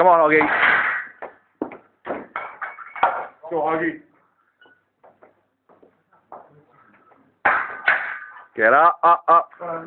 Come on, Augie. Go, Augie. Get up, up, up. Uh,